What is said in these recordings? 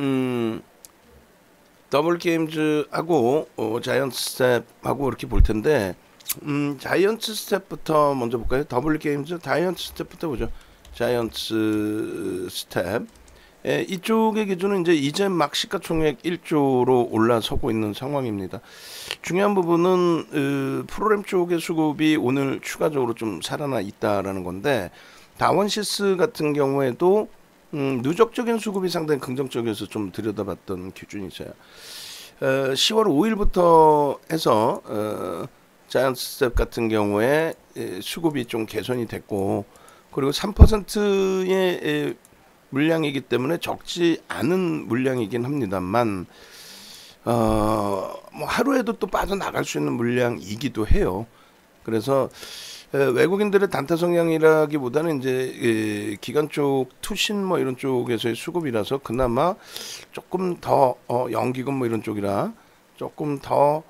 음, 더블 게임즈하고 어, 자이언트 스텝하고 이렇게 볼 텐데 음, 자이언트 스텝부터 먼저 볼까요? 더블 게임즈 자이언트 스텝부터 보죠. 자이언트 스텝. 예, 이쪽의 기준은 이제 이제 막 시가총액 1조로 올라서고 있는 상황입니다. 중요한 부분은 으, 프로그램 쪽의 수급이 오늘 추가적으로 좀 살아나 있다라는 건데 다원시스 같은 경우에도 음, 누적적인 수급이 상당히 긍정적이어서 좀 들여다봤던 기준이 있어요. 어, 10월 5일부터 해서 어, 자이언트 스텝 같은 경우에 에, 수급이 좀 개선이 됐고 그리고 3%의 물량이기 때문에 적지 않은 물량이긴 합니다만 어, 뭐 하루에도 또 빠져나갈 수 있는 물량이기도 해요. 그래서 외국인들의 단타 성향이라기보다는 이제 기관 쪽 투신 뭐 이런 쪽에서의 수급이라서 그나마 조금 더 어, 연기금 뭐 이런 쪽이라 조금 더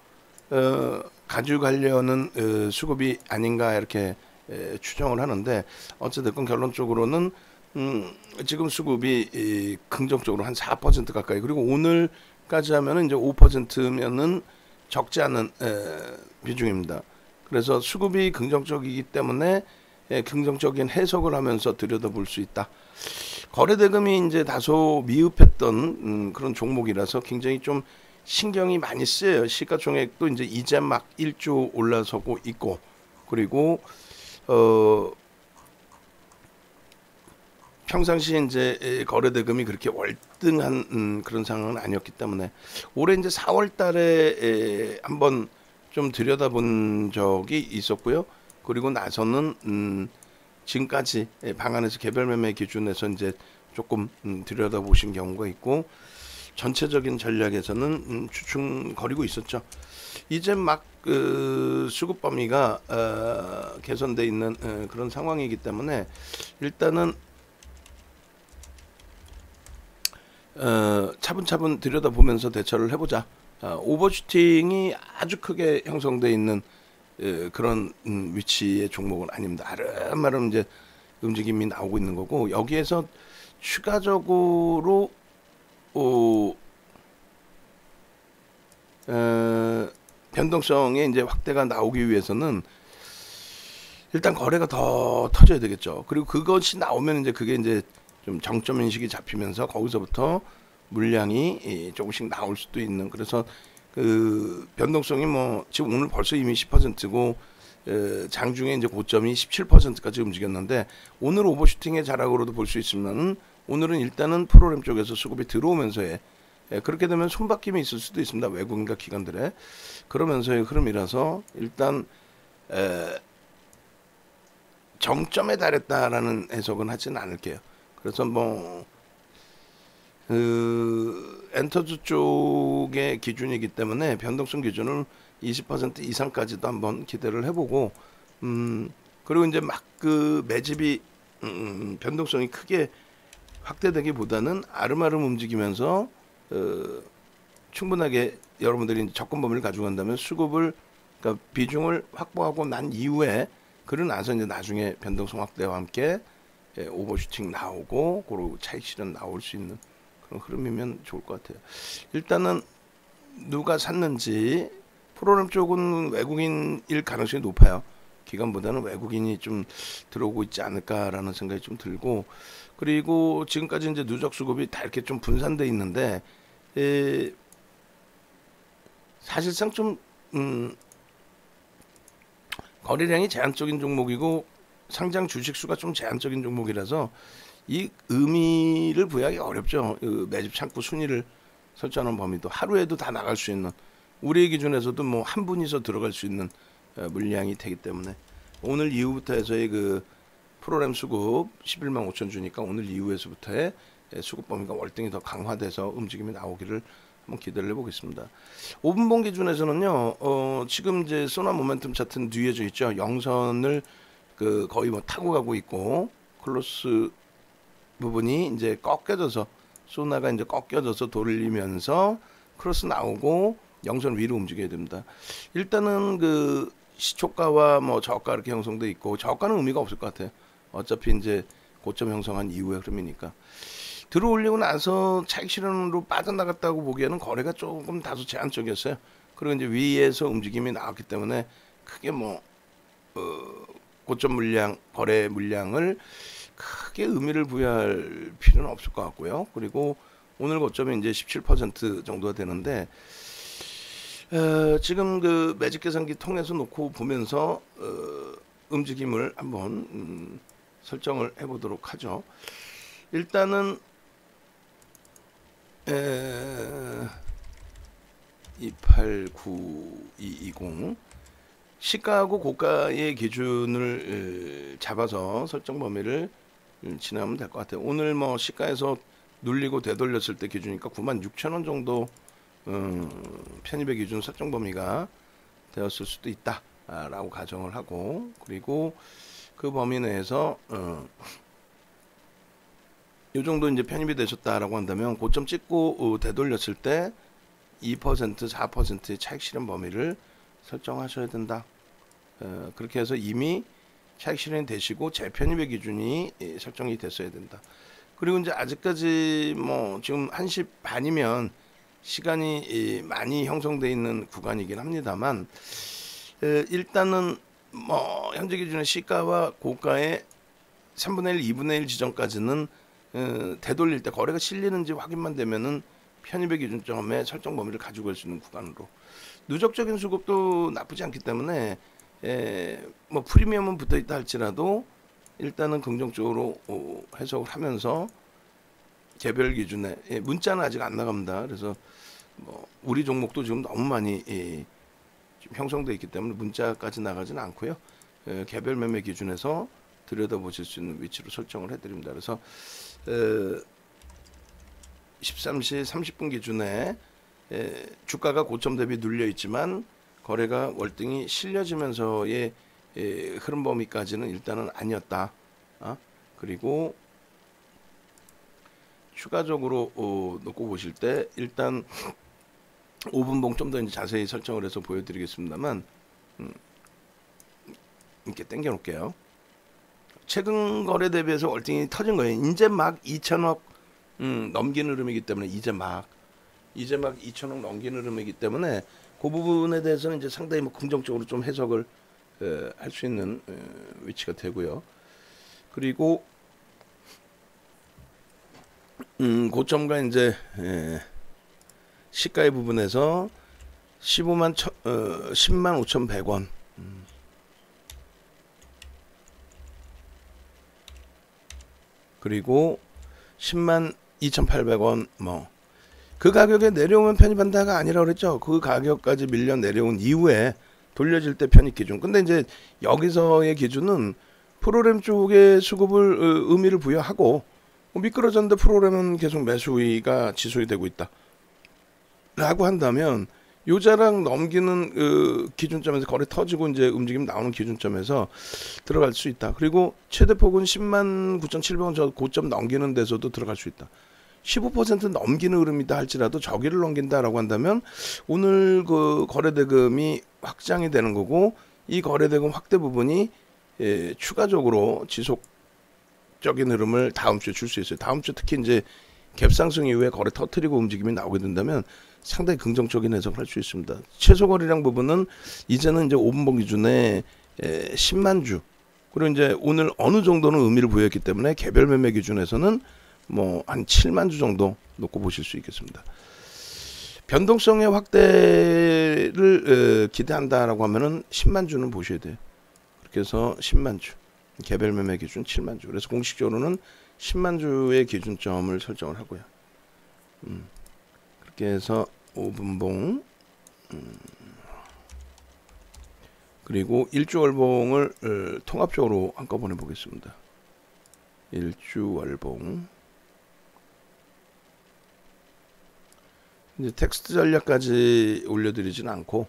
어, 가져가려는 어, 수급이 아닌가 이렇게 에, 추정을 하는데 어쨌든 결론적으로는 음, 지금 수급이 이, 긍정적으로 한 4% 가까이 그리고 오늘까지 하면은 이제 5%면은 적지 않은 에, 비중입니다. 그래서 수급이 긍정적이기 때문에 예, 긍정적인 해석을 하면서 들여다볼 수 있다. 거래 대금이 이제 다소 미흡했던 음, 그런 종목이라서 굉장히 좀 신경이 많이 쓰여요. 시가총액도 이제 이제 막 1조 올라서고 있고 그리고 어 평상시에 이제 거래 대금이 그렇게 월등한 음, 그런 상황은 아니었기 때문에 올해 이제 4월 달에 한번 좀 들여다본 적이 있었고요. 그리고 나서는 음, 지금까지 방안에서 개별 매매 기준에서 이제 조금 음, 들여다보신 경우가 있고 전체적인 전략에서는 음, 추측거리고 있었죠. 이제 막 그 수급 범위가 어, 개선돼 있는 어, 그런 상황이기 때문에 일단은 어, 차분차분 들여다보면서 대처를 해보자. 어, 오버슈팅이 아주 크게 형성돼 있는 에, 그런 음, 위치의 종목은 아닙니다. 아름아름 이제 움직임이 나오고 있는 거고 여기에서 추가적으로 어, 어, 변동성의 이제 확대가 나오기 위해서는 일단 거래가 더 터져야 되겠죠. 그리고 그것이 나오면 이제 그게 이제 좀 정점 인식이 잡히면서 거기서부터 물량이 조금씩 나올 수도 있는 그래서 그 변동성이 뭐 지금 오늘 벌써 이미 10%고 장중에 이제 고점이 17%까지 움직였는데 오늘 오버슈팅의 자락으로도 볼 수 있으면 오늘은 일단은 프로그램 쪽에서 수급이 들어오면서의 그렇게 되면 손바뀜이 있을 수도 있습니다 외국인과 기관들의 그러면서의 흐름이라서 일단 정점에 달했다라는 해석은 하지는 않을게요. 그래서 뭐 그 엔터즈 쪽의 기준이기 때문에 변동성 기준을 20% 이상까지도 한번 기대를 해보고 음 그리고 이제 막 그 매집이 음, 음, 변동성이 크게 확대되기보다는 아름아름 움직이면서 어, 충분하게 여러분들이 접근 범위를 가져간다면 수급을 그러니까 비중을 확보하고 난 이후에 그러고 나서 이제 나중에 변동성 확대와 함께 예, 오버슈팅 나오고 그리고 차익 실현 나올 수 있는 그런 흐름이면 좋을 것 같아요. 일단은 누가 샀는지 프로그램 쪽은 외국인일 가능성이 높아요. 기관보다는 외국인이 좀 들어오고 있지 않을까라는 생각이 좀 들고 그리고 지금까지 이제 누적 수급이 다 이렇게 좀 분산돼 있는데 에, 사실상 좀 음, 거래량이 제한적인 종목이고 상장 주식 수가 좀 제한적인 종목이라서 이 의미를 부여하기 어렵죠. 그 매집 창구 순위를 설정하는 범위도 하루에도 다 나갈 수 있는 우리 기준에서도 뭐 한 분이서 들어갈 수 있는 어, 물량이 되기 때문에 오늘 이후부터 해서의 그 프로그램 수급 11만 5천 주니까 오늘 이후에서부터의 수급 범위가 월등히 더 강화돼서 움직임이 나오기를 한번 기대를 해보겠습니다. 5분봉 기준에서는요, 어, 지금 이제 소나 모멘텀 차트는 뒤에 져 있죠. 영선을 그 거의 뭐 타고 가고 있고 크로스 부분이 이제 꺾여져서 소나가 이제 꺾여져서 돌리면서 크로스 나오고 영선 위로 움직여야 됩니다. 일단은 그 시초가와 뭐 저가 이렇게 형성돼 있고 저가는 의미가 없을 것 같아요. 어차피 이제 고점 형성한 이후의 흐름이니까 들어올리고 나서 차익 실현으로 빠져나갔다고 보기에는 거래가 조금 다소 제한적이었어요. 그리고 이제 위에서 움직임이 나왔기 때문에 크게 뭐 어, 고점 물량 거래 물량을 크게 의미를 부여할 필요는 없을 것 같고요. 그리고 오늘 고점이 이제 17% 정도가 되는데 어, 지금 그 매직 계산기 통해서 놓고 보면서 어, 움직임을 한번 음, 설정을 해보도록 하죠. 일단은 에, 289220 시가하고 고가의 기준을 에, 잡아서 설정 범위를 음, 지나면 될 것 같아요. 오늘 뭐 시가에서 눌리고 되돌렸을 때 기준이니까 96,000원 정도 음, 편입의 기준 설정 범위가 되었을 수도 있다라고 가정을 하고 그리고 그 범위 내에서 어, 이 정도 이제 편입이 되셨다라고 한다면 고점 찍고 어, 되돌렸을 때 2% 4%의 차익 실현 범위를 설정하셔야 된다. 어, 그렇게 해서 이미 차익 실현이 되시고 재편입의 기준이 예, 설정이 됐어야 된다. 그리고 이제 아직까지 뭐 지금 1시 반이면 시간이 이, 많이 형성돼 있는 구간이긴 합니다만 에, 일단은 뭐 현재 기준의 시가와 고가의 3분의 1, 2분의 1 지점까지는 어, 되돌릴 때 거래가 실리는지 확인만 되면은 편입의 기준점에 설정 범위를 가지고 갈수 있는 구간으로 누적적인 수급도 나쁘지 않기 때문에 에, 뭐 프리미엄은 붙어 있다 할지라도 일단은 긍정적으로 어, 해석을 하면서 개별 기준에 예, 문자는 아직 안 나갑니다. 그래서 뭐 우리 종목도 지금 너무 많이 예, 좀 형성돼 있기 때문에 문자까지 나가지는 않고요. 예, 개별 매매 기준에서 들여다보실 수 있는 위치로 설정을 해드립니다. 그래서 에, 13시 30분 기준에 에, 주가가 고점 대비 눌려 있지만 거래가 월등히 실려지면서의 에, 흐름 범위까지는 일단은 아니었다. 어? 그리고 추가적으로 어, 놓고 보실 때 일단 5분봉 좀 더 자세히 설정을 해서 보여드리겠습니다만 음, 이렇게 당겨 놓을게요. 최근 거래 대비해서 월등히 터진 거예요. 이제 막 2천억 음, 넘기는 흐름이기 때문에 이제 막 이제 막 2천억 넘기는 흐름이기 때문에 그 부분에 대해서는 이제 상당히 뭐 긍정적으로 좀 해석을 할 수 있는 에, 위치가 되고요. 그리고 음, 고점과 이제 에, 시가의 부분에서 15만 천, 어, 10만 5,100원. 음. 그리고 10만 2,800원 뭐 그 가격에 내려오면 편입한다가 아니라 그랬죠. 그 가격까지 밀려 내려온 이후에 돌려질 때 편입 기준. 근데 이제 여기서의 기준은 프로그램 쪽에 수급을 어, 의미를 부여하고 미끄러졌는데 프로그램은 계속 매수위가 지속이 되고 있다. 라고 한다면 요자랑 넘기는 그 기준점에서 거래 터지고 이제 움직임 나오는 기준점에서 들어갈 수 있다. 그리고 최대 폭은 10만 9,700원 저 고점 넘기는 데서도 들어갈 수 있다. 15% 넘기는 흐름이다 할지라도 저기를 넘긴다라고 한다면 오늘 그 거래 대금이 확장이 되는 거고 이 거래 대금 확대 부분이 예, 추가적으로 지속적인 흐름을 다음 주에 줄 수 있어요. 다음 주 특히 이제 갭상승 이후에 거래 터트리고 움직임이 나오게 된다면 상당히 긍정적인 해석을 할 수 있습니다. 최소 거래량 부분은 이제는 이제 5분봉 기준에 에, 10만 주 그리고 이제 오늘 어느 정도는 의미를 부여했기 때문에 개별 매매 기준에서는 뭐 한 7만 주 정도 놓고 보실 수 있겠습니다. 변동성의 확대를 에, 기대한다라고 하면은 10만 주는 보셔야 돼요. 그렇게 해서 10만 주 개별 매매 기준 7만 주. 그래서 공식적으로는 10만 주의 기준점을 설정을 하고요. 음, 그렇게 해서 5분봉 음, 그리고 일주월봉을 어, 통합적으로 한꺼번에 보겠습니다. 일주월봉 이제 텍스트 전략까지 올려드리진 않고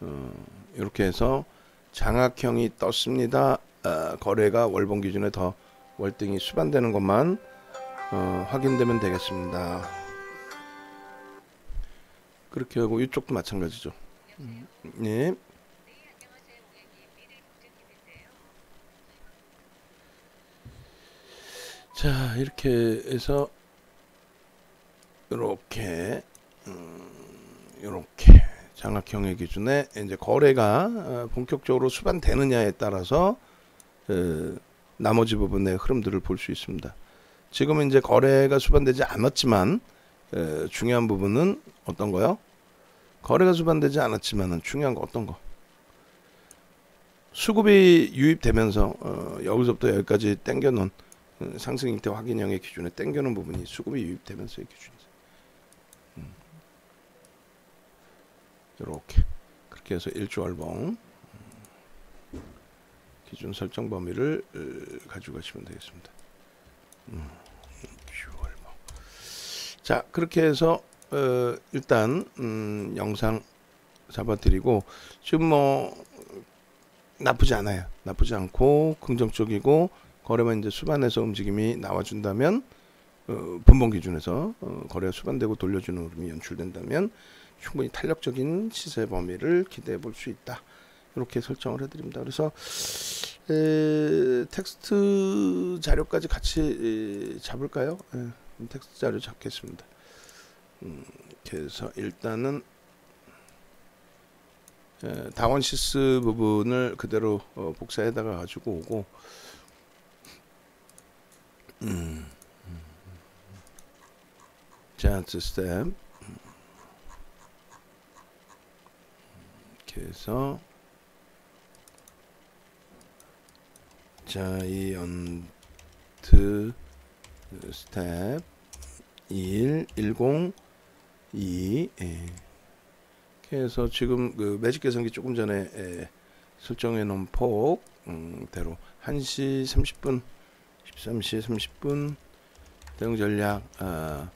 어, 이렇게 해서 장악형이 떴습니다. 어, 거래가 월봉 기준에 더 월등히 수반되는 것만 어, 확인되면 되겠습니다. 그렇게 하고 이쪽도 마찬가지죠. 네. 자 이렇게 해서 이렇게 이렇게 장학형의 기준에 이제 거래가 어, 본격적으로 수반되느냐에 따라서 그 나머지 부분의 흐름들을 볼 수 있습니다. 지금 이제 거래가 수반되지 않았지만 에, 중요한 부분은 어떤 거요? 거래가 수반되지 않았지만은 중요한 거 어떤 거? 수급이 유입되면서 어, 여기서부터 여기까지 당겨놓은 어, 상승 형태 확인형의 기준에 당겨놓은 부분이 수급이 유입되면서의 기준이죠. 음. 이렇게 그렇게 해서 일조월봉 음. 기준 설정 범위를 어, 가지고 가시면 되겠습니다. 음. 자 그렇게 해서 어, 일단 음, 영상 잡아드리고 지금 뭐 나쁘지 않아요. 나쁘지 않고 긍정적이고 거래만 이제 수반해서 움직임이 나와준다면 어, 분봉 기준에서 어, 거래가 수반되고 돌려주는 흐름이 연출된다면 충분히 탄력적인 시세 범위를 기대해 볼 수 있다. 이렇게 설정을 해드립니다. 그래서 에, 텍스트 자료까지 같이 에, 잡을까요? 에, 텍스트 자료 잡겠습니다. 음, 그래서 일단은 에, 다원시스 부분을 그대로 어, 복사해다가 가지고 오고 음, 자트 스텝 이렇게 해서 자이언트 스텝 1 10 2 예. 그래서 지금 그 매직 계산기 조금 전에 에, 설정해 놓은 폭 음, 대로 1시 30분 13시 30분 대응 전략 아,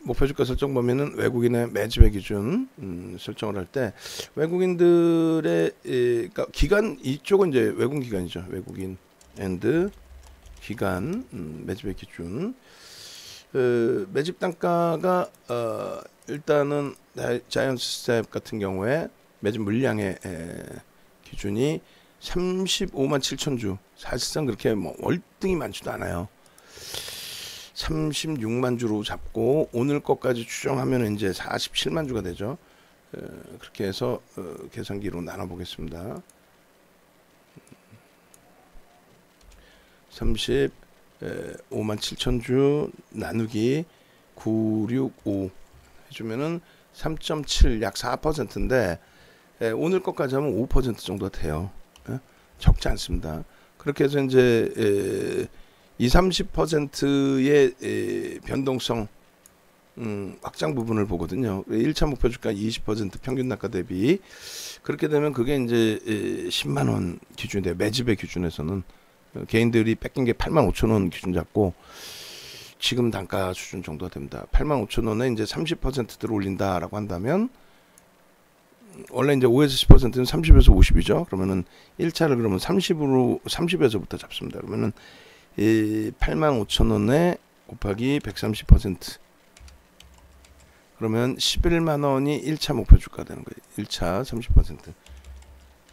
목표 주가 설정 범위는 외국인의 매집의 기준 음, 설정을 할 때 외국인들의 에, 그러니까 기간 이쪽은 이제 외국 기관이죠. 외국인 and 기관 음, 매집의 기준. 그 매집 단가가 어, 일단은 자이언트 스텝 같은 경우에 매집 물량의 에, 기준이 35만 7천 주. 사실상 그렇게 뭐 월등히 많지도 않아요. 36만 주로 잡고 오늘 것까지 추정하면 이제 47만 주가 되죠. 에, 그렇게 해서 어, 계산기로 나눠 보겠습니다. 30 5만 7천 주 나누기 965 해주면은 3.7 약 4%인데 에, 오늘 것까지 하면 5% 정도가 돼요. 에? 적지 않습니다. 그렇게 해서 이제 에, 2, 30%의 에, 변동성 음, 확장 부분을 보거든요. 1차 목표 주가 20% 평균 낙가 대비 그렇게 되면 그게 이제 에, 10만 원 기준인데 매집의 기준에서는 개인들이 뺏긴 게 8만 5천 원 기준 잡고 지금 단가 수준 정도가 됩니다. 8만 5천 원에 이제 30%를 올린다라고 한다면 원래 이제 5에서 10%는 30에서 50이죠. 그러면은 1차를 그러면 30으로 30에서부터 잡습니다. 그러면은 이 8만 5천 원에 곱하기 130% 그러면 11만 원이 1차 목표 주가 되는 거예요. 1차 30%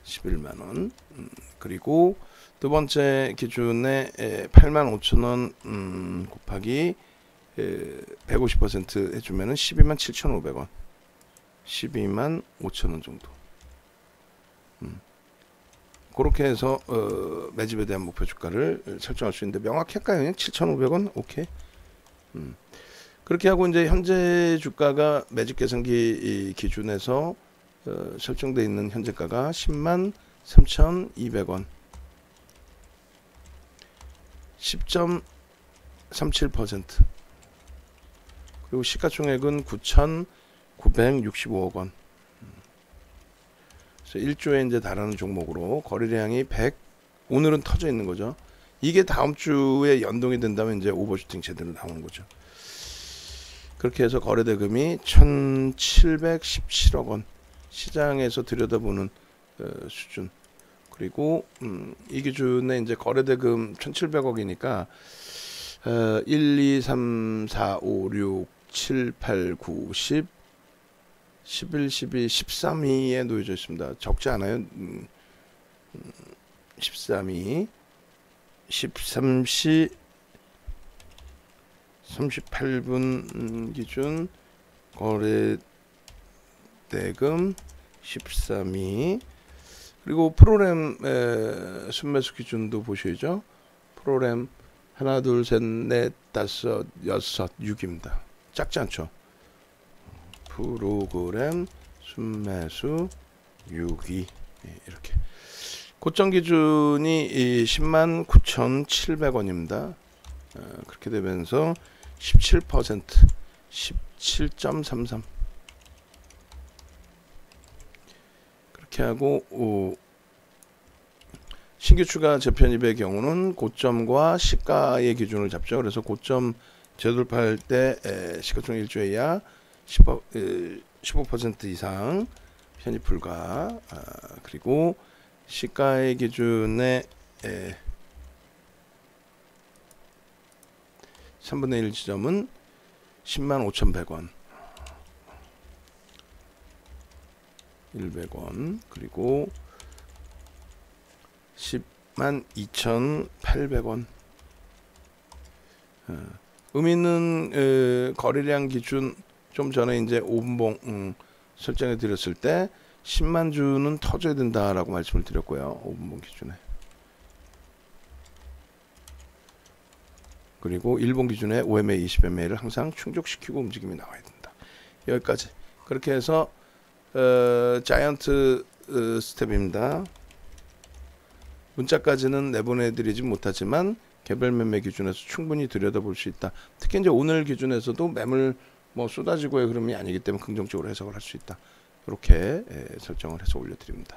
11만 원. 음, 그리고 두 번째 기준에 8만 5천 원 음, 곱하기 150% 해주면 은 12만 7,500원, 12만 5천 원 정도. 음. 그렇게 해서 어, 매집에 대한 목표 주가를 설정할 수 있는데 명확할까요? 그냥 7,500원? 오케이. 음. 그렇게 하고 이제 현재 주가가 매집 계산기 기준에서 어, 설정되어 있는 현재가가 10만 3,200원. 10.37% 그리고 시가총액은 9,965억 원. 그래서 1조에 이제 달하는 종목으로 거래량이 100 오늘은 터져 있는 거죠. 이게 다음 주에 연동이 된다면 이제 오버슈팅 제대로 나오는 거죠. 그렇게 해서 거래 대금이 1,717억 원 시장에서 들여다보는 어, 수준. 그리고 음, 이 기준에 이제 거래대금 1,700억이니까 어, 1, 2, 3, 4, 5, 6, 7, 8, 9, 10, 11, 12, 13위에 놓여져 있습니다. 적지 않아요. 음, 13위, 13시, 38분 기준 거래 대금 13위 그리고 프로그램 에, 순매수 기준도 보셔야죠. 프로그램 하나 둘 셋 넷 다섯 여섯 6입니다. 작지 않죠. 프로그램 순매수 6위 예, 이렇게 고점 기준이 이 10만 9,700원입니다. 어, 그렇게 되면서 17% 17.33 그렇게 하고 오, 신규 추가 재편입의 경우는 고점과 시가의 기준을 잡죠. 그래서 고점 재돌파할 때 에, 시가총 1조 이하 15, 에, 15% 이상 편입 불가 아, 그리고 시가의 기준에 에, 3분의 1 지점은 10만 5,100원. 100원. 그리고 10만 2,800원. 어, 의미 있는 에, 거래량 기준 좀 전에 이제 5분봉 음, 설정해 드렸을 때 10만 주는 터져야 된다라고 말씀을 드렸고요. 5분봉 기준에. 그리고 일본 기준에 OMA 20MA를 항상 충족시키고 움직임이 나와야 된다. 여기까지. 그렇게 해서 어, 자이언트 어, 스텝입니다. 문자까지는 내보내드리지 못하지만 개별 매매 기준에서 충분히 들여다볼 수 있다. 특히 이제 오늘 기준에서도 매물 뭐 쏟아지고의 흐름이 아니기 때문에 긍정적으로 해석을 할 수 있다. 이렇게 에, 설정을 해서 올려드립니다.